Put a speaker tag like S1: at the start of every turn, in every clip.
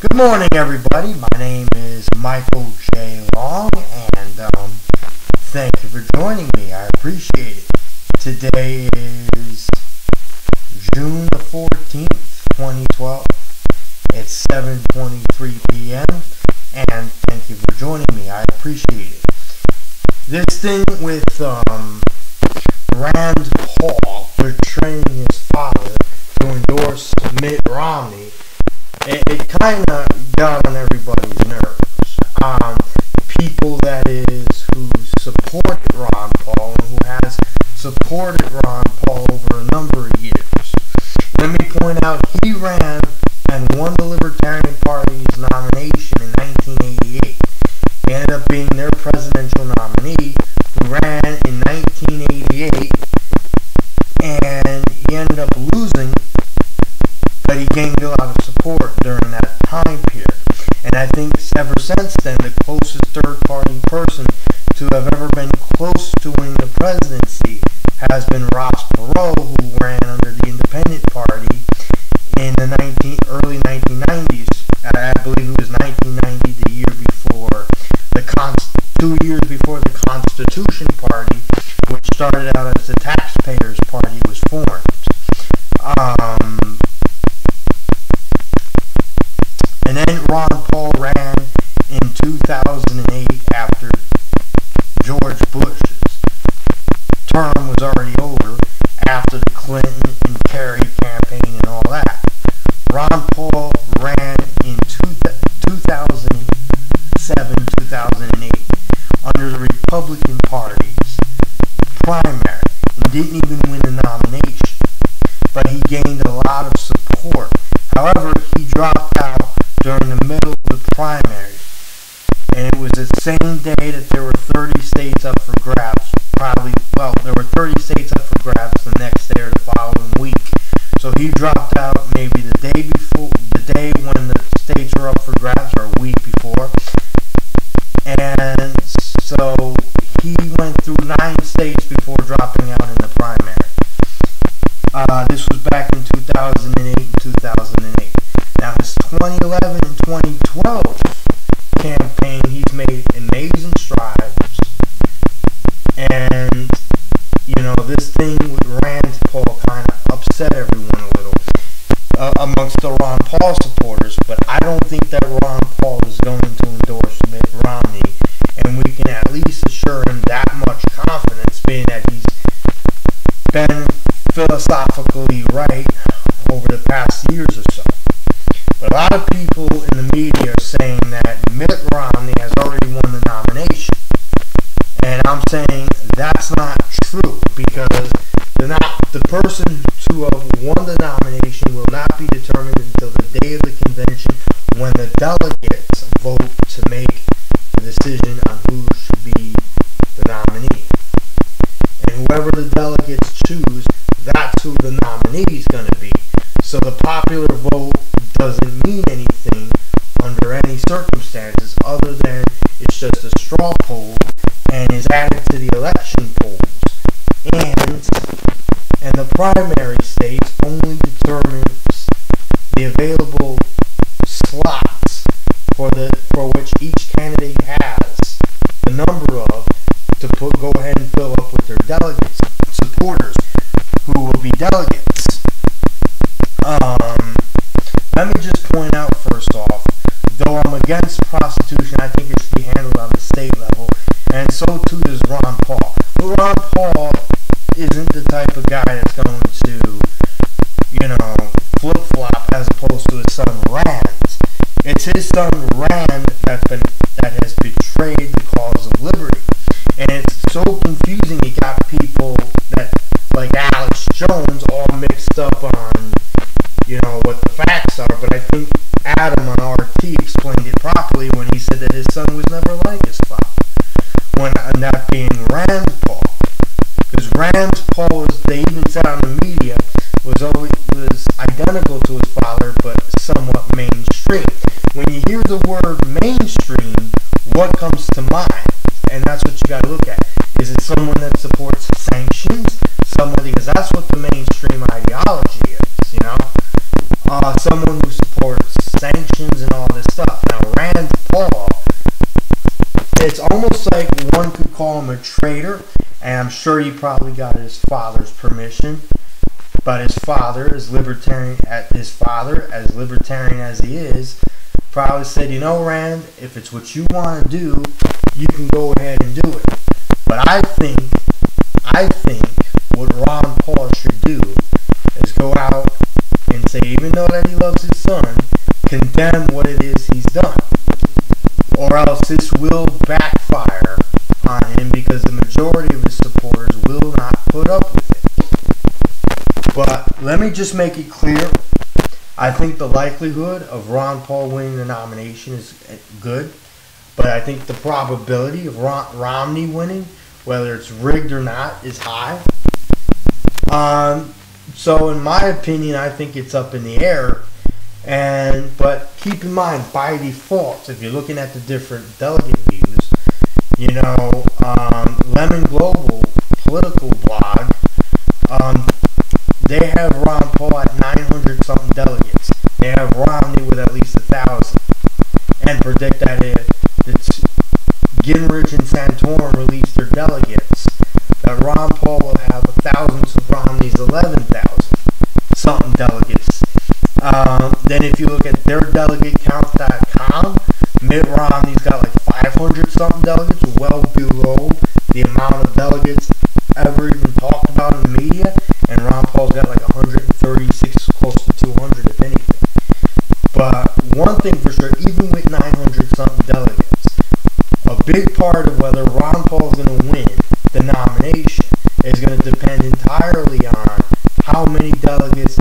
S1: Good morning, everybody. My name is Michael J. Long, and um, thank you for joining me. I appreciate it. Today is June the 14th, 2012. It's 7.23 p.m., and thank you for joining me. I appreciate it. This thing with um, Rand Paul, which China down on everybody. has been Ross Perot, who ran under the Independent Party in the 19, early 1990s. Uh, I, believe it was 1990, the year before the two years before the Constitution Party, which started out as the Taxpayers Party, was formed. Um, and then Ron Paul ran in 2008 after didn't win the nomination, but he gained a lot of support. However, he dropped out during the middle of the primary, and it was the same day that nominee is going to be. So the popular vote doesn't mean anything his son Rand that, that has betrayed the cause of liberty. And it's so confusing. He got people that, like Alex Jones, all mixed up on, you know, what the facts are. But I think Adam on RT explained it properly when he said that his son was never like his father. When uh, and that being Rand Paul, because Rand Paul is. about someone who supports sanctions and all this stuff. Now, Rand Paul, it's almost like one could call him a traitor, and I'm sure he probably got his father's permission. But his father, as libertarian, his father, as libertarian as he is, probably said, you know, Rand, if it's what you want to do, you can go ahead and do it. But I think, I think I think the likelihood of Ron Paul winning the nomination is good, but I think the probability of Ron- Romney winning, whether it's rigged or not, is high. Um, so, in my opinion, I think it's up in the air. And but keep in mind, by default, if you're looking at the different delegate views, you know, um, Lemon Global if you look at their delegatecount.com, Mitt Romney's got like 500 something delegates, well below the amount of delegates ever even talked about in the media. And Ron Paul's got like 136, close to 200 if anything. But one thing for sure, even with 900 something delegates, a big part of whether Ron Paul's going to win the nomination is going to depend entirely on how many delegates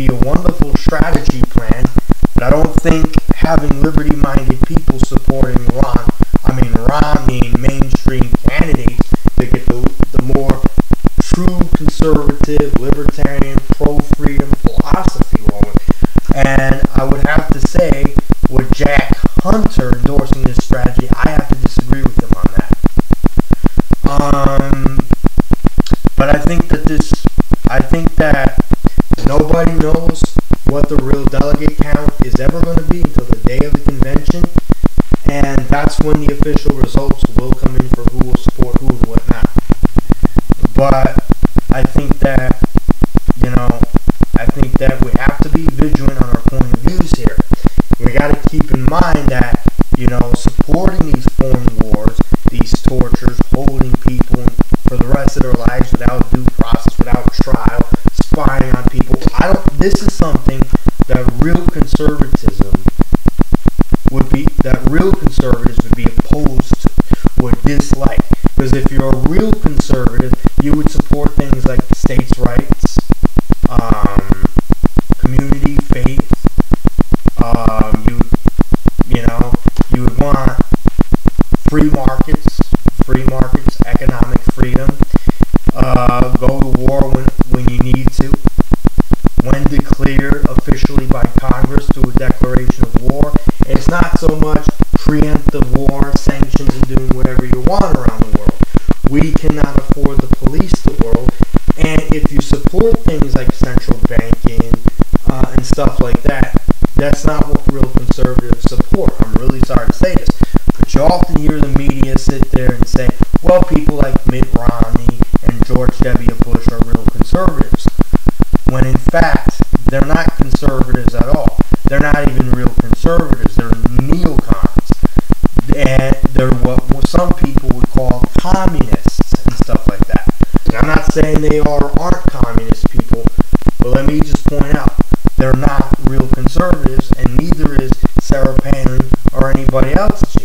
S1: be a wonderful strategy plan. But I don't think having liberty-minded people supporting Ron, I mean Romney and mainstream candidates to get the, the more true conservative, libertarian, pro-freedom philosophy going and I would have to say, with Jack Hunter endorsing this strategy, I have to disagree with him on that. Um, but I think that this, I think that nobody knows what the real delegate count is ever going to be until the day of the convention, and that's when the official results will come in for who will support who and whatnot. But I think that, you know, I think that we have to be vigilant Because if you're a real conservative, you would support things like states' rights, um, community, faith. Um, you, you know, you would want free markets, free markets, economic freedom. Uh, go to war when, when you need to. When declared officially by Congress through a declaration of war. It's not so much preemptive Mitt Romney and George W. Bush are real conservatives. When in fact, they're not conservatives at all. They're not even real conservatives. They're neocons. And they're what some people would call communists and stuff like that. I'm not saying they are or aren't communist people, but let me just point out they're not real conservatives, and neither is Sarah Palin or anybody else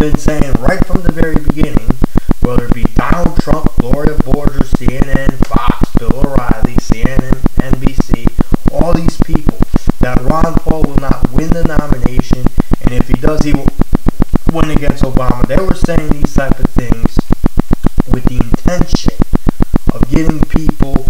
S1: been saying right from the very beginning, whether it be Donald Trump, Gloria Borger, CNN, Fox, Bill O'Reilly, CNN, NBC, all these people, that Ron Paul will not win the nomination, and if he does, he will win against Obama. They were saying these type of things with the intention of getting people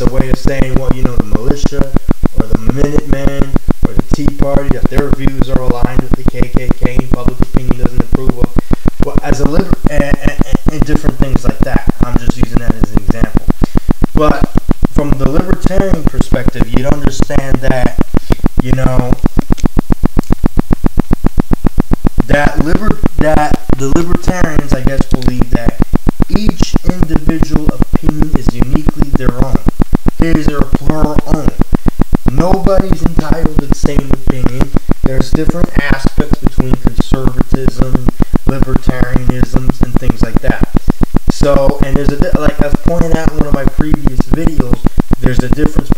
S1: It's a way of saying, well, you know, the militia or the Minutemen or the Tea Party, if their views are aligned with the KKK and public opinion doesn't approve of, well, as a liber- and, and, and different things like that. I'm just using that as an example. But from the libertarian perspective, you'd understand that, you know, that liber- that the libertarians, there's a difference